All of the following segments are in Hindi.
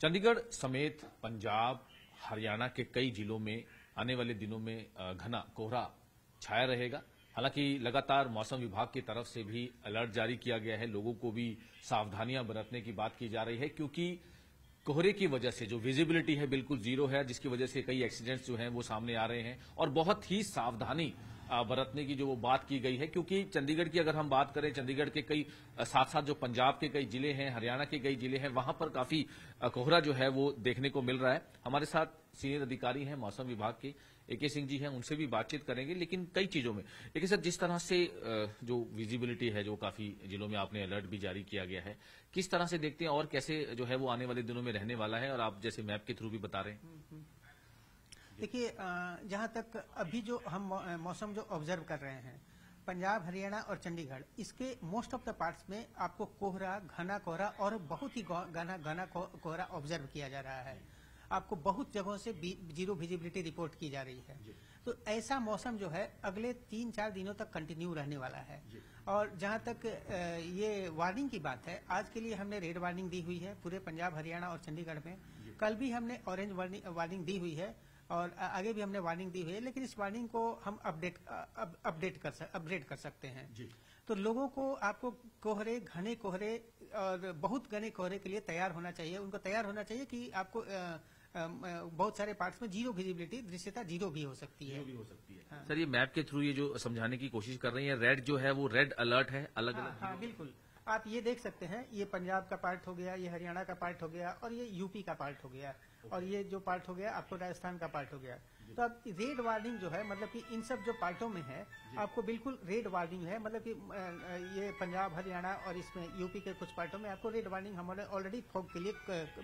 चंडीगढ़ समेत पंजाब, हरियाणा के कई जिलों में आने वाले दिनों में घना कोहरा छाया रहेगा। हालाँकि लगातार मौसम विभाग की तरफ़ से भी अलर्ट जारी किया गया है। लोगों को भी सावधानियाँ बरतने की बात की जा रही है, क्योंकि कोहरे की वजह से जो विजिबिलिटी है बिल्कुल ज़ीरो है, जिसकी वजह से कई एक्सीडेंट्स जो हैं वो सामने आ रहे हैं। और बहुत ही सावधानी बरतने की जो वो बात की गई है, क्योंकि चंडीगढ़ की अगर हम बात करें, चंडीगढ़ के कई साथ साथ जो पंजाब के कई ज़िले हैं, हरियाणा के कई ज़िले हैं, वहाँ पर काफ़ी कोहरा जो है वो देखने को मिल रहा है। हमारे साथ सीनियर अधिकारी हैं मौसम विभाग के, एके सिंह जी हैं, उनसे भी बातचीत करेंगे, लेकिन कई चीज़ों में। लेकिन सर जिस तरह से जो विजिबिलिटी है, जो काफ़ी जिलों में आपने अलर्ट भी जारी किया गया है, किस तरह से देखते हैं और कैसे जो है वो आने वाले दिनों में रहने वाला है? और आप जैसे मैप के थ्रू भी बता रहे हैं। देखिए जहाँ तक अभी जो हम मौसम जो ऑब्ज़र्व कर रहे हैं पंजाब हरियाणा और चंडीगढ़ इसके मोस्ट ऑफ़ द पार्ट्स में आपको कोहरा घना कोहरा और बहुत ही घना घना कोहरा ऑब्ज़र्व किया जा रहा है। आपको बहुत जगहों से ज़ीरो विजिबिलिटी रिपोर्ट की जा रही है। तो ऐसा मौसम जो है अगले तीन चार दिनों तक कंटिन्यू रहने वाला है। और जहाँ तक ये वार्निंग की बात है आज के लिए हमने रेड वार्निंग दी हुई है पूरे पंजाब हरियाणा और चंडीगढ़ में। कल भी हमने ऑरेंज वार्निंग दी हुई है। और आगे भी हमने वार्निंग दी हुई है लेकिन इस वार्निंग को हम अपडेट अपडेट कर सक- अपग्रेड कर सकते हैं। तो लोगों को आपको कोहरे घने कोहरे और बहुत घने कोहरे के लिए तैयार होना चाहिए। उनको तैयार होना चाहिए कि आपको बहुत सारे पार्ट्स में ज़ीरो विजिबिलिटी दृश्यता ज़ीरो भी हो सकती है। हो सकती है। सर ये मैप के थ्रू ये जो समझाने की कोशिश कर रही है रेड जो है वो रेड अलर्ट है अलग हाँ, अलग हाँ बिल्कुल। आप ये देख सकते हैं ये पंजाब का पार्ट हो गया ये हरियाणा का पार्ट हो गया और ये यूपी का पार्ट हो गया और ये जो पार्ट हो गया आपको राजस्थान का पार्ट हो गया। तो अब रेड वार्निंग जो है मतलब कि इन सब जो पार्टों में है आपको बिल्कुल रेड वार्निंग है मतलब कि ये पंजाब हरियाणा और इसमें यूपी के कुछ पार्टों में आपको रेड वार्निंग हमारे ऑलरेडी फॉग के लिए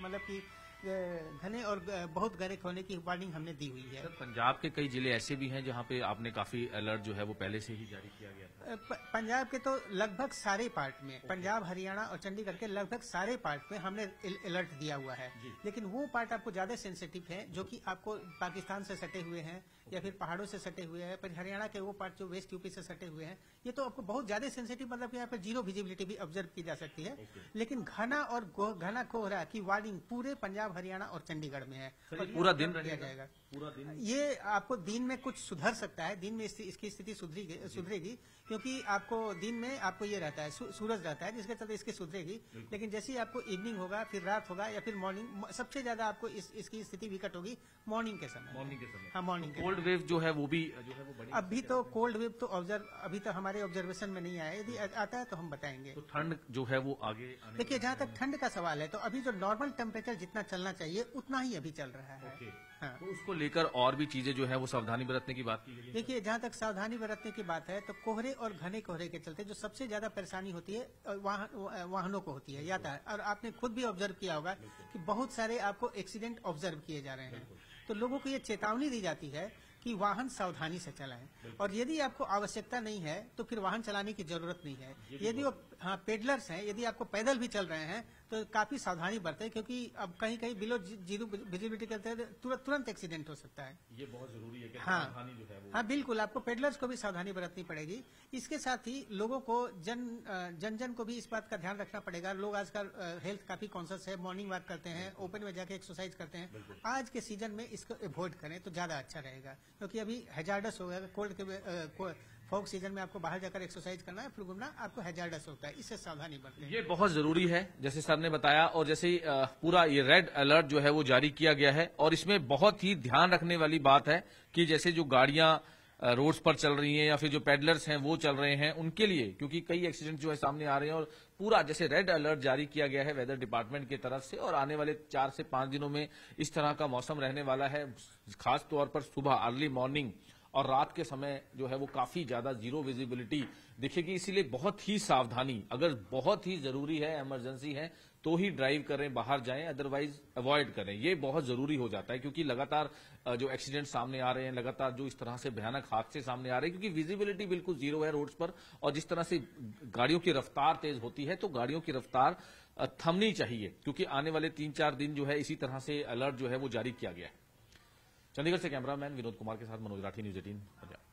मतलब कि घने और बहुत गहरे होने की वार्निंग हमने दी हुई है। पंजाब के कई ज़िले ऐसे भी हैं जहाँ पे आपने काफ़ी अलर्ट जो है वो पहले से ही जारी किया गया था। पंजाब के तो लगभग सारे पार्ट में पंजाब हरियाणा और चंडीगढ़ के लगभग सारे पार्ट में हमने अलर्ट दिया हुआ है। लेकिन वो पार्ट आपको ज़्यादा सेंसिटिव है जो की आपको पाकिस्तान से सटे हुए हैं या फिर पहाड़ों से सटे हुए हैं हरियाणा के वो पार्ट जो वेस्ट यूपी से सटे हुए हैं ये तो आपको बहुत ज़्यादा सेंसिटिव मतलब यहाँ पर ज़ीरो विजिबिलिटी भी ऑब्ज़र्व की जा सकती है। लेकिन घना और घना कोहरा की वार्निंग पूरे पंजाब हरियाणा और चंडीगढ़ में है पूरा दिन रहेगा? जाएगा पूरा दिन? ये आपको दिन में कुछ सुधर सकता है दिन में इसकी स्थिति सुधरेगी सुधरेगी क्योंकि आपको दिन में आपको ये रहता है सू- सूरज रहता है जिसके चलते इसकी सुधरेगी। लेकिन जैसे ही आपको इवनिंग होगा फिर रात होगा या फिर मॉर्निंग सबसे ज़्यादा आपको इस, इसकी स्थिति विकट होगी मॉर्निंग के समय। मॉर्निंग के समय। हाँ मॉर्निंग कोल्ड वेव जो है वो भी जो है वो बड़ी अभी तो कोल्ड वेव तो ऑब्ज़र्व अभी तो हमारे ऑब्जर्वेशन में नहीं आया यदि आता है तो हम बताएँगे। तो ठंड जो है वो आगे देखिए जहाँ तक ठंड का सवाल है तो अभी जो नॉर्मल टेम्परेचर जितना चलना चाहिए उतना ही अभी चल रहा है। हाँ। तो उसको लेकर और भी चीज़ें जो है वो सावधानी बरतने की बात की देखिए जहाँ तक सावधानी बरतने की बात है तो कोहरे और घने कोहरे के चलते जो सबसे ज़्यादा परेशानी होती है वाहन वाहनों को होती है यातायात। और आपने खुद भी ऑब्ज़र्व किया होगा कि बहुत सारे आपको एक्सीडेंट ऑब्ज़र्व किए जा रहे हैं। तो लोगों को ये चेतावनी दी जाती है कि वाहन सावधानी से चलाएँ। और यदि आपको आवश्यकता नहीं है तो फिर वाहन चलाने की ज़रूरत नहीं है। यदि वो हाँ पेडलर्स हैं यदि आपको पैदल भी चल रहे हैं तो काफ़ी सावधानी बरतें क्योंकि अब कहीं कहीं बिलो ज़ीरो विजिबिलिटी करते हैं तुरंत तुरंत एक्सीडेंट हो सकता है। ये बहुत ज़रूरी है कि हाँ। सावधानी जो है वो हाँ बिल्कुल आपको पेडलर्स को भी सावधानी बरतनी पड़ेगी। इसके साथ ही लोगों को जन जन जन को भी इस बात का ध्यान रखना पड़ेगा। लोग आजकल हेल्थ काफ़ी कॉन्शियस है मॉर्निंग वॉक करते हैं ओपन में जाके एक्सरसाइज करते हैं। आज के सीज़न में इसको अवॉइड करें तो ज़्यादा अच्छा रहेगा। क्योंकि अभी हेजार्डस हो गया कोल्ड के फॉग सीज़न में आपको बाहर जाकर एक्सरसाइज करना है, फिर घूमना, आपको हैजार्डस होता है। इससे सावधानी बरतें। ये बहुत ज़रूरी है, जैसे सर ने बताया, और जैसे पूरा ये रेड अलर्ट जो है वो जारी किया गया है, और इसमें बहुत ही ध्यान रखने वाली बात है कि जैसे जो गाड़ियाँ रोड्स पर चल रही हैं या फिर जो पेडलर्स हैं वो चल रहे हैं, उनके लिए, क्योंकि कई एक्सीडेंट जो है सामने आ रहे हैं, और पूरा जैसे रेड अलर्ट जारी किया गया है वेदर डिपार्टमेंट की तरफ़ से, और आने वाले चार से पाँच दिनों में इस तरह का मौसम रहने वाला है, खास तौर पर सुबह अर्ली मॉर्निंग और रात के समय जो है वो काफ़ी ज़्यादा ज़ीरो विजिबिलिटी दिखेगी, इसीलिए बहुत ही सावधानी, अगर बहुत ही ज़रूरी है इमरजेंसी है तो ही ड्राइव करें, बाहर जाएँ अदरवाइज़ अवॉइड करें। ये बहुत ज़रूरी हो जाता है, क्योंकि लगातार जो एक्सीडेंट सामने आ रहे हैं, लगातार जो इस तरह से भयानक हादसे सामने आ रहे हैं, क्योंकि विजिबिलिटी बिल्कुल ज़ीरो है रोड्स पर, और जिस तरह से गाड़ियों की रफ्तार तेज होती है तो गाड़ियों की रफ्तार थमनी चाहिए, क्योंकि आने वाले तीन चार दिन जो है इसी तरह से अलर्ट जो है वो जारी किया गया है। चंडीगढ़ से कैमरामैन विनोद कुमार के साथ मनोज राठी न्यूज़ एटीन पंजाब।